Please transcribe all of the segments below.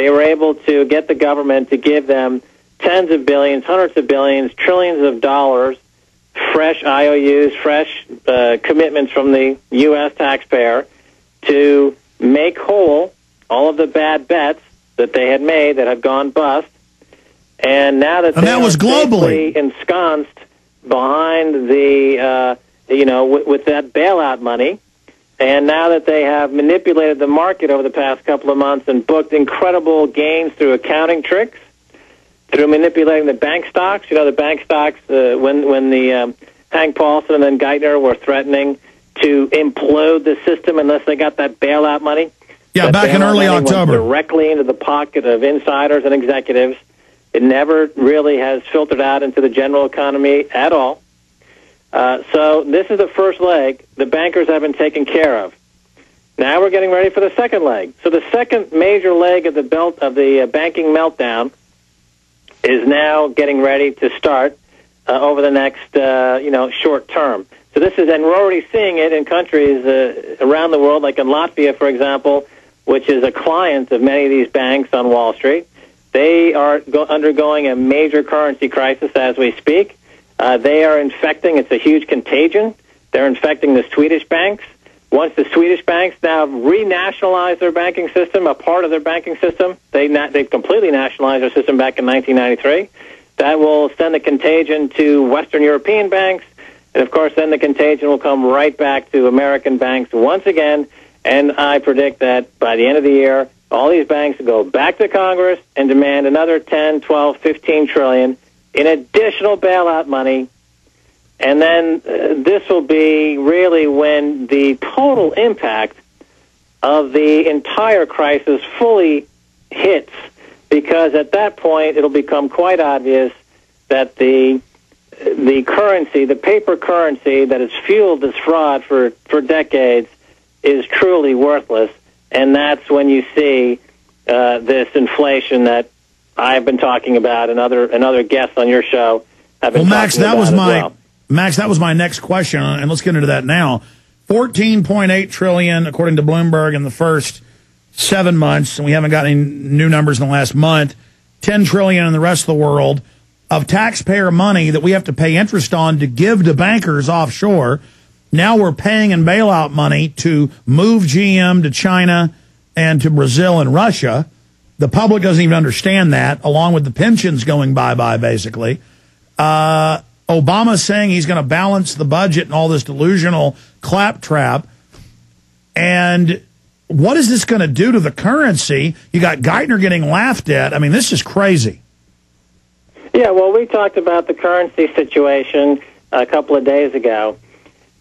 they were able to get the government to give them tens of billions, hundreds of billions, trillions of dollars, fresh IOUs, fresh uh, commitments from the U.S. taxpayer to make whole all of the bad bets that they had made that had gone bust. And now that And that was globally. ensconced behind the, uh, you know, with, with that bailout money, and now that they have manipulated the market over the past couple of months and booked incredible gains through accounting tricks, through manipulating the bank stocks. You know, the bank stocks, uh, when, when the um, Hank Paulson and then Geithner were threatening to implode the system unless they got that bailout money. Yeah, That back in early October. directly into the pocket of insiders and executives. It never really has filtered out into the general economy at all. Uh, so this is the first leg. The bankers have been taken care of. Now we're getting ready for the second leg. So the second major leg of the belt of the uh, banking meltdown is now getting ready to start uh, over the next uh, you know short term. So this is, and we're already seeing it in countries uh, around the world, like in Latvia, for example, which is a client of many of these banks on Wall Street. They are go- undergoing a major currency crisis as we speak. Uh, they are infecting. It's a huge contagion. They're infecting the Swedish banks. Once the Swedish banks now renationalize their banking system, a part of their banking system, they na- they completely nationalized their system back in 1993. That will send the contagion to Western European banks, and of course, then the contagion will come right back to American banks once again. And I predict that by the end of the year, all these banks will go back to Congress and demand another 10, 12, 15 trillion in additional bailout money. And then uh, this will be really when the total impact of the entire crisis fully hits, because at that point it'll become quite obvious that the the currency, the paper currency that has fueled this fraud for, for decades, is truly worthless, and that's when you see uh, this inflation that I've been talking about, and other and other guests on your show have been Well, Max, talking that about was my well. Max. That was my next question, and let's get into that now. Fourteen point eight trillion, according to Bloomberg, in the first seven months, and we haven't got any new numbers in the last month. Ten trillion in the rest of the world of taxpayer money that we have to pay interest on to give to bankers offshore. Now we're paying in bailout money to move GM to China and to Brazil and Russia. The public doesn't even understand that, along with the pensions going bye bye, basically. Uh, Obama saying he's going to balance the budget and all this delusional claptrap. And what is this going to do to the currency? You got Geithner getting laughed at. I mean, this is crazy. Yeah, well, we talked about the currency situation a couple of days ago.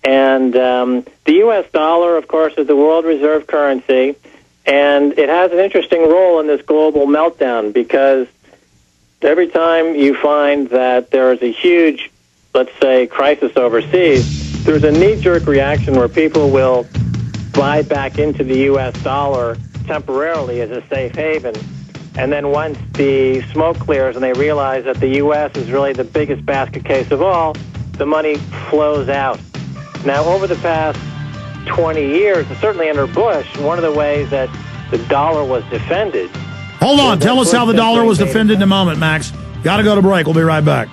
And um, the U.S. dollar, of course, is the world reserve currency. And it has an interesting role in this global meltdown because every time you find that there is a huge, let's say, crisis overseas, there's a knee jerk reaction where people will buy back into the U.S. dollar temporarily as a safe haven. And then once the smoke clears and they realize that the U.S. is really the biggest basket case of all, the money flows out. Now, over the past 20 years, and certainly under Bush, one of the ways that the dollar was defended. Hold on. Tell us how the dollar was defended in a moment, Max. Got to go to break. We'll be right back.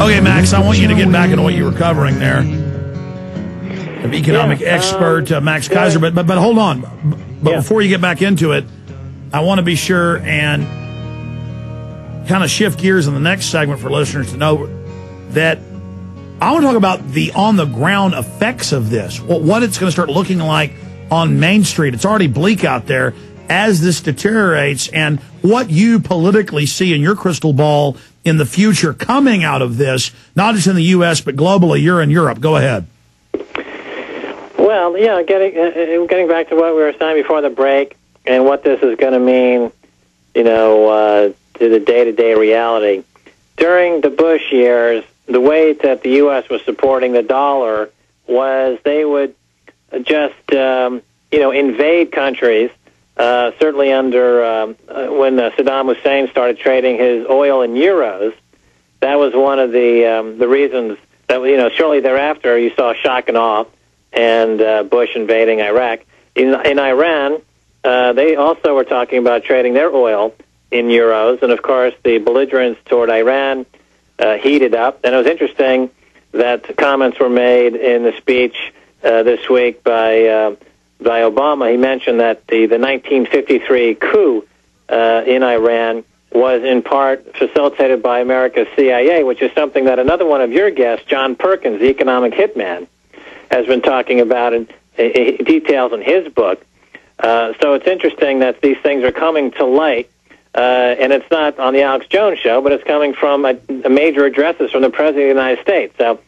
Okay, Max, I want you to get back into what you were covering there. An economic Yeah, um, expert, uh, Max yeah. Keiser. But, but, but hold on. But Yeah. before you get back into it, I want to be sure and kind of shift gears in the next segment for listeners to know that I want to talk about the on the ground effects of this, what, it's going to start looking like on Main Street. It's already bleak out there as this deteriorates, and what you politically see in your crystal ball in the future coming out of this, not just in the U.S., but globally. You're in Europe. Go ahead. Well, yeah, getting uh, uh, getting back to what we were saying before the break, and what this is going to mean, you know, uh, to the day-to-day reality. During the Bush years, the way that the U.S. was supporting the dollar was they would just, um, you know, invade countries. Uh, certainly, under um, uh, when uh, Saddam Hussein started trading his oil in euros, that was one of the um, the reasons that you know shortly thereafter you saw shock and awe and uh, Bush invading Iraq. In, in Iran, uh, they also were talking about trading their oil in euros, and of course the belligerence toward Iran uh, heated up. And it was interesting that comments were made in the speech uh, this week by uh, by Obama. He mentioned that the the 1953 coup uh, in Iran was in part facilitated by America's CIA, which is something that another one of your guests, John Perkins, the economic hitman, has been talking about in, details in his book. Uh, so it's interesting that these things are coming to light, uh, and it's not on the Alex Jones show, but it's coming from a, a major addresses from the President of the United States. So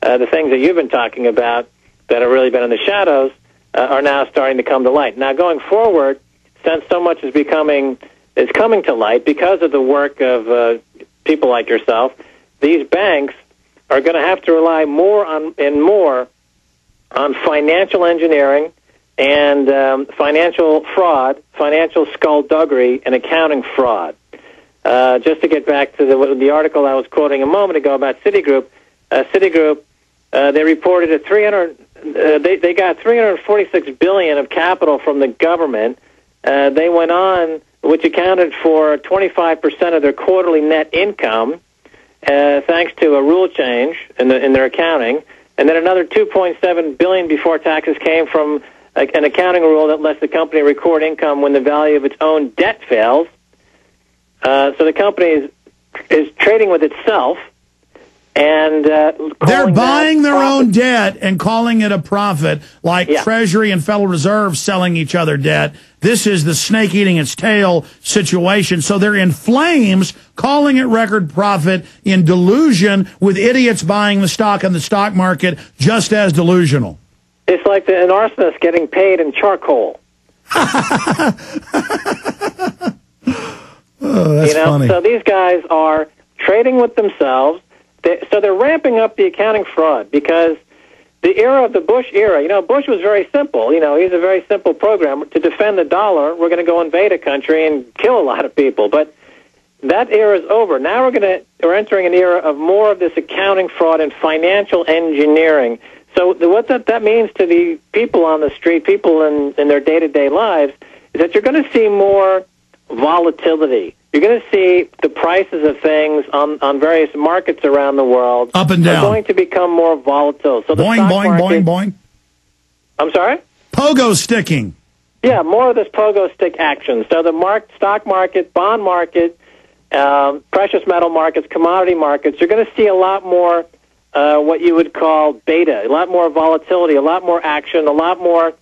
uh, the things that you've been talking about that have really been in the shadows uh, are now starting to come to light. Now, going forward, since so much is becoming is coming to light because of the work of uh, people like yourself, these banks are going to have to rely more on and more on financial engineering and um, financial fraud, financial skullduggery, and accounting fraud. Uh, just to get back to the, the article I was quoting a moment ago about Citigroup, uh, Citigroup, uh, they reported a 300, uh, they, they got 346 billion of capital from the government. Uh, they went on, which accounted for 25% of their quarterly net income, uh, thanks to a rule change in, the, in their accounting, and then another 2.7 billion before taxes came from an accounting rule that lets the company record income when the value of its own debt fails. Uh, so the company is, is trading with itself. And uh, they're buying their profit. own debt and calling it a profit, like yeah. Treasury and Federal Reserve selling each other debt. This is the snake eating its tail situation. So they're in flames, calling it record profit in delusion, with idiots buying the stock in the stock market just as delusional. It's like the, an arsonist getting paid in charcoal. oh, that's you know? funny. So these guys are trading with themselves. They, so they're ramping up the accounting fraud because the era of the Bush era, you know, Bush was very simple. You know, he's a very simple program. To defend the dollar, we're going to go invade a country and kill a lot of people. But that era is over. Now we're going to we're entering an era of more of this accounting fraud and financial engineering so the, what that, that means to the people on the street, people in, in their day-to-day lives, is that you're going to see more volatility. You're going to see the prices of things on, on various markets around the world up and down are going to become more volatile. So the boing, stock boing, market, boing, boing. I'm sorry. Pogo sticking. Yeah, more of this pogo stick action. So the mark, stock market, bond market, um, precious metal markets, commodity markets, you're going to see a lot more uh, what you would call beta, a lot more volatility, a lot more action, a lot more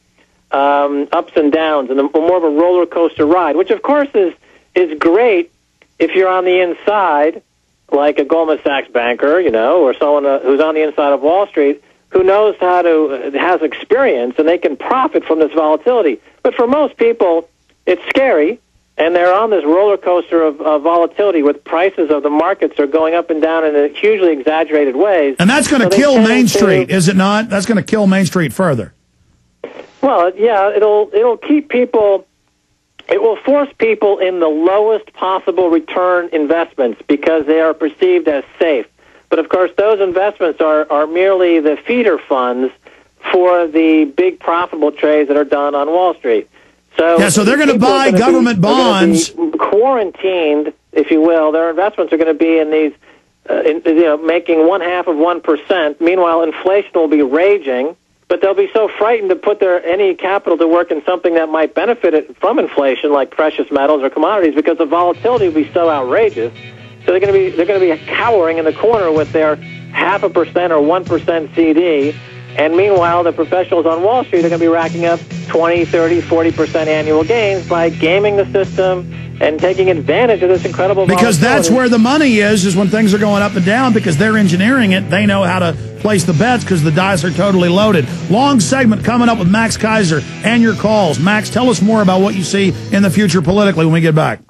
um, ups and downs, and a, more of a roller coaster ride, which of course is is great if you're on the inside, like a Goldman Sachs banker, you know, or someone uh, who's on the inside of Wall Street who knows how to uh, has experience and they can profit from this volatility. But for most people, it's scary and they're on this roller coaster of, of, volatility with prices of the markets are going up and down in a hugely exaggerated ways. And that's going so to kill Main Street, is it not? That's going to kill Main Street further. Well, yeah, it'll it'll keep people. It will force people in the lowest possible return investments because they are perceived as safe. But of course, those investments are, are merely the feeder funds for the big profitable trades that are done on Wall Street. So yeah, so they're going to buy government be, bonds. Quarantined, if you will. Their investments are going to be in these, uh, in, you know, making one half of one percent. Meanwhile, inflation will be raging, but they'll be so frightened to put their any capital to work in something that might benefit it from inflation, like precious metals or commodities, because the volatility will be so outrageous. So they're going to be they're going to be cowering in the corner with their half a percent or one percent CD and meanwhile, the professionals on Wall Street are going to be racking up 20, 30, 40% annual gains by gaming the system and taking advantage of this incredible Because that's where the money is, is when things are going up and down because they're engineering it. They know how to place the bets because the dice are totally loaded. Long segment coming up with Max Keiser and your calls. Max, tell us more about what you see in the future politically when we get back.